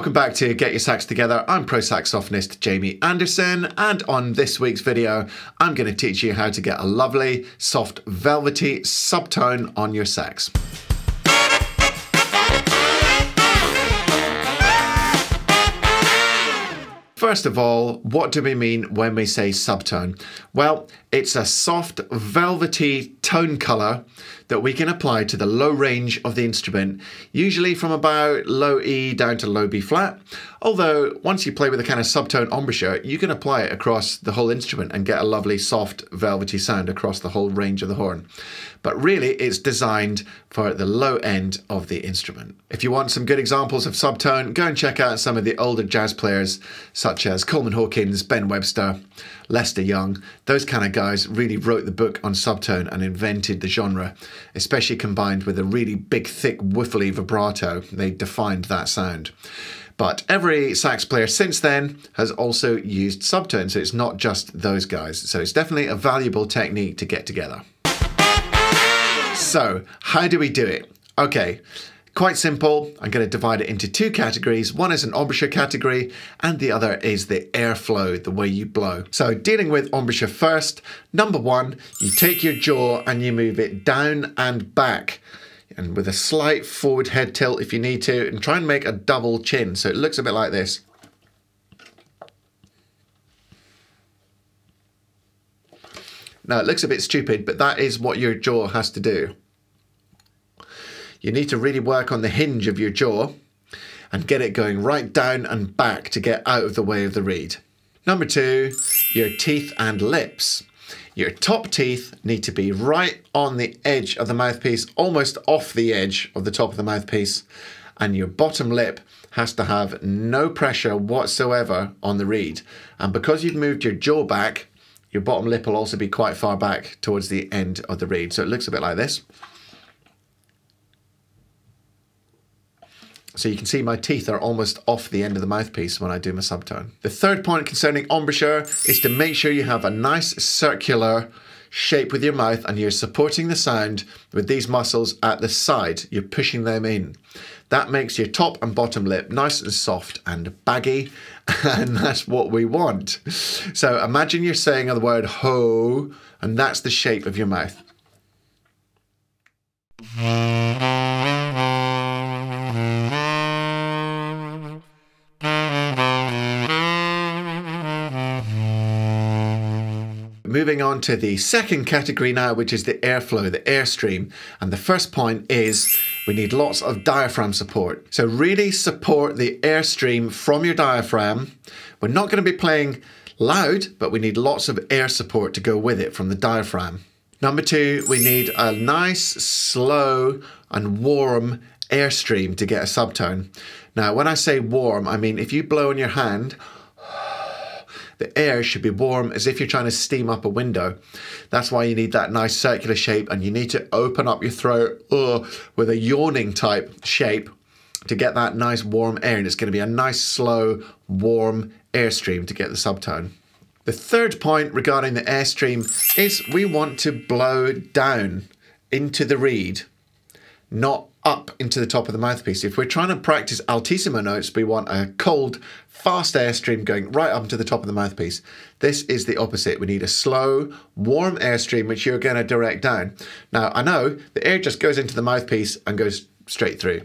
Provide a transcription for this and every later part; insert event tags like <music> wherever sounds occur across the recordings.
Welcome back to Get Your Sax Together. I'm pro saxophonist Jamie Anderson, and on this week's video, I'm going to teach you how to get a lovely, soft, velvety subtone on your sax. First of all, what do we mean when we say subtone? Well, it's a soft, velvety tone colour that we can apply to the low range of the instrument, usually from about low E down to low B flat. Although, once you play with a kind of subtone embouchure, you can apply it across the whole instrument and get a lovely, soft, velvety sound across the whole range of the horn. But really, it's designed for the low end of the instrument. If you want some good examples of subtone, go and check out some of the older jazz players, such as Coleman Hawkins, Ben Webster, Lester Young. Those kind of guys really wrote the book on subtone and invented the genre, especially combined with a really big, thick, whiffly vibrato. They defined that sound. But every sax player since then has also used subtone, so it's not just those guys. So it's definitely a valuable technique to get together. So, how do we do it? Okay, quite simple. I'm going to divide it into two categories. One is an embouchure category, and the other is the airflow, the way you blow. So, dealing with embouchure first, number one, you take your jaw and you move it down and back and with a slight forward head tilt if you need to, and try and make a double chin. So it looks a bit like this. Now it looks a bit stupid, but that is what your jaw has to do. You need to really work on the hinge of your jaw and get it going right down and back to get out of the way of the reed. Number two, your teeth and lips. Your top teeth need to be right on the edge of the mouthpiece, almost off the edge of the top of the mouthpiece. And your bottom lip has to have no pressure whatsoever on the reed. And because you've moved your jaw back, your bottom lip will also be quite far back towards the end of the reed. So it looks a bit like this. So you can see my teeth are almost off the end of the mouthpiece when I do my subtone. The third point concerning embouchure is to make sure you have a nice circular shape with your mouth and you're supporting the sound with these muscles at the side. You're pushing them in. That makes your top and bottom lip nice and soft and baggy, <laughs> and that's what we want. So imagine you're saying the word ho, and that's the shape of your mouth. Moving on to the second category now, which is the airflow, the airstream. And the first point is we need lots of diaphragm support. So really support the airstream from your diaphragm. We're not going to be playing loud, but we need lots of air support to go with it from the diaphragm. Number two, we need a nice, slow and warm airstream to get a subtone. Now, when I say warm, I mean if you blow in your hand, the air should be warm as if you're trying to steam up a window. That's why you need that nice circular shape and you need to open up your throat uh, with a yawning type shape to get that nice warm air. And it's going to be a nice, slow, warm airstream to get the subtone. The third point regarding the airstream is we want to blow down into the reed, not up into the top of the mouthpiece. If we're trying to practice altissimo notes, we want a cold, fast airstream going right up to the top of the mouthpiece. This is the opposite. We need a slow, warm airstream, which you're going to direct down. Now, I know the air just goes into the mouthpiece and goes straight through.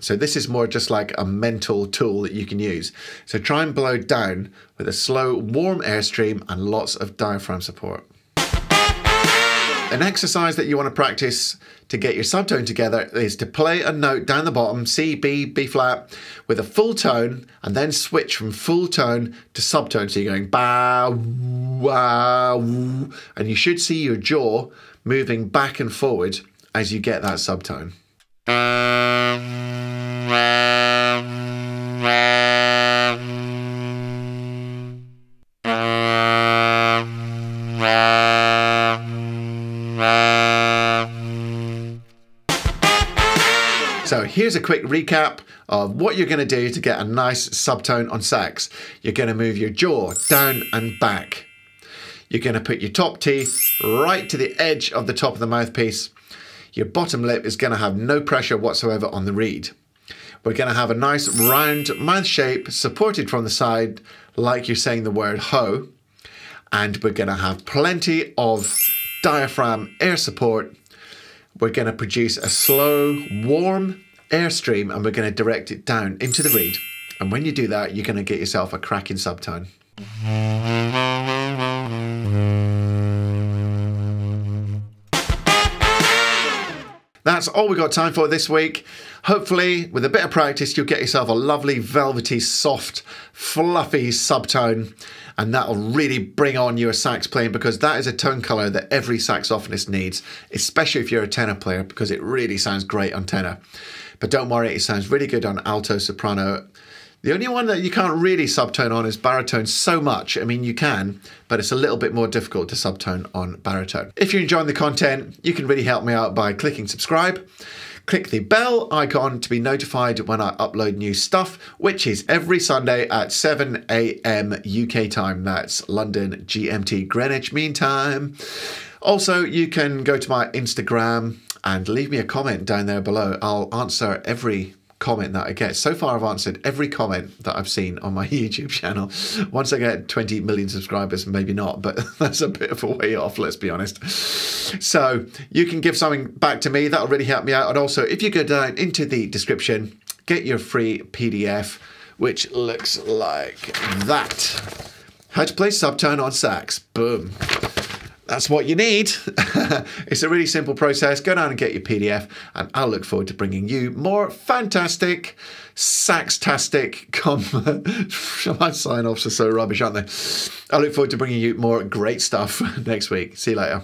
So this is more just like a mental tool that you can use. So try and blow down with a slow, warm airstream and lots of diaphragm support. An exercise that you want to practice to get your subtone together is to play a note down the bottom, C, B, B flat, with a full tone, and then switch from full tone to subtone. So you're going ba, wow, and you should see your jaw moving back and forward as you get that subtone. So here's a quick recap of what you're going to do to get a nice subtone on sax. You're going to move your jaw down and back. You're going to put your top teeth right to the edge of the top of the mouthpiece. Your bottom lip is going to have no pressure whatsoever on the reed. We're going to have a nice round mouth shape supported from the side like you're saying the word ho. And we're going to have plenty of diaphragm air support. We're going to produce a slow, warm airstream and we're going to direct it down into the reed. And when you do that, you're going to get yourself a cracking subtone. That's all we've got time for this week. Hopefully, with a bit of practice, you'll get yourself a lovely, velvety, soft, fluffy subtone, and that'll really bring on your sax playing because that is a tone color that every saxophonist needs, especially if you're a tenor player, because it really sounds great on tenor. But don't worry, it sounds really good on alto, soprano, the only one that you can't really subtone on is baritone so much. I mean, you can, but it's a little bit more difficult to subtone on baritone. If you're enjoying the content, you can really help me out by clicking subscribe. Click the bell icon to be notified when I upload new stuff, which is every Sunday at 7 a.m. UK time. That's London GMT Greenwich Mean Time. Also, you can go to my Instagram and leave me a comment down there below. I'll answer every comment that I get. So far, I've answered every comment that I've seen on my <laughs> YouTube channel. Once I get 20 million subscribers, maybe not, but <laughs> that's a bit of a way off, let's be honest. So you can give something back to me. That'll really help me out. And also, if you go down into the description, get your free PDF, which looks like that. How to play subtone on sax. Boom that's what you need. <laughs> it's a really simple process. Go down and get your PDF, and I'll look forward to bringing you more fantastic, saxtastic com. <laughs> My sign offs are so rubbish, aren't they? I look forward to bringing you more great stuff <laughs> next week. See you later.